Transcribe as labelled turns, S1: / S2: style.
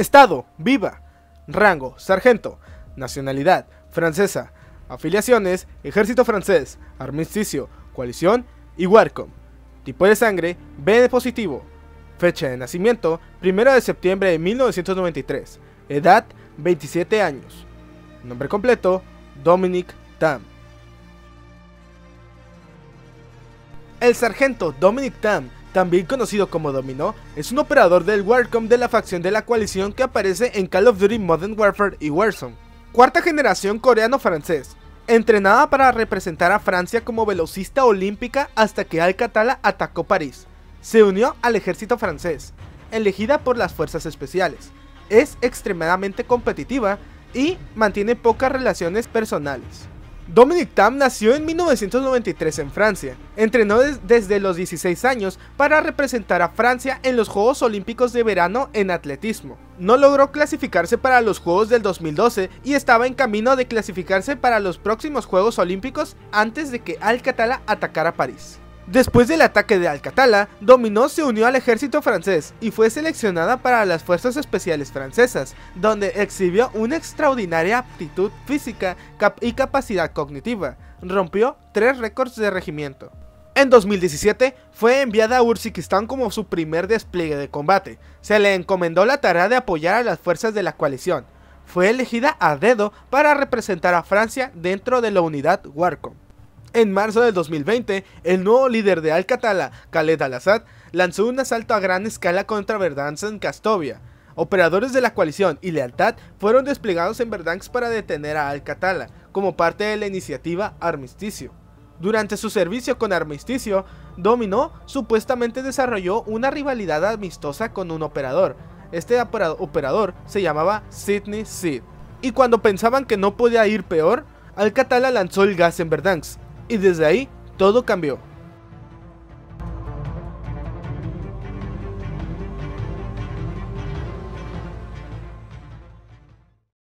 S1: Estado, viva. Rango, sargento. Nacionalidad, francesa. Afiliaciones, ejército francés, armisticio, coalición y Warcom. Tipo de sangre, B positivo. Fecha de nacimiento, 1 de septiembre de 1993. Edad, 27 años. Nombre completo, Dominic Tam. El sargento Dominic Tam también conocido como Domino, es un operador del Warcom de la facción de la coalición que aparece en Call of Duty Modern Warfare y Warzone. Cuarta generación coreano-francés, entrenada para representar a Francia como velocista olímpica hasta que Alcatala atacó París. Se unió al ejército francés, elegida por las fuerzas especiales. Es extremadamente competitiva y mantiene pocas relaciones personales. Dominic Tam nació en 1993 en Francia. Entrenó desde los 16 años para representar a Francia en los Juegos Olímpicos de Verano en atletismo. No logró clasificarse para los Juegos del 2012 y estaba en camino de clasificarse para los próximos Juegos Olímpicos antes de que Alcatala atacara París. Después del ataque de Alcatala, Dominó se unió al ejército francés y fue seleccionada para las Fuerzas Especiales Francesas, donde exhibió una extraordinaria aptitud física y capacidad cognitiva. Rompió tres récords de regimiento. En 2017 fue enviada a Ursikistán como su primer despliegue de combate. Se le encomendó la tarea de apoyar a las fuerzas de la coalición. Fue elegida a dedo para representar a Francia dentro de la unidad Warcom. En marzo de 2020, el nuevo líder de Al-Qatala, Khaled al-Assad, lanzó un asalto a gran escala contra Verdansk en Castovia. Operadores de la coalición y lealtad fueron desplegados en Verdansk para detener a Al-Qatala, como parte de la iniciativa Armisticio. Durante su servicio con Armisticio, Domino supuestamente desarrolló una rivalidad amistosa con un operador. Este operador se llamaba Sidney Sid. Y cuando pensaban que no podía ir peor, Al-Qatala lanzó el gas en Verdansk, y desde ahí todo cambió.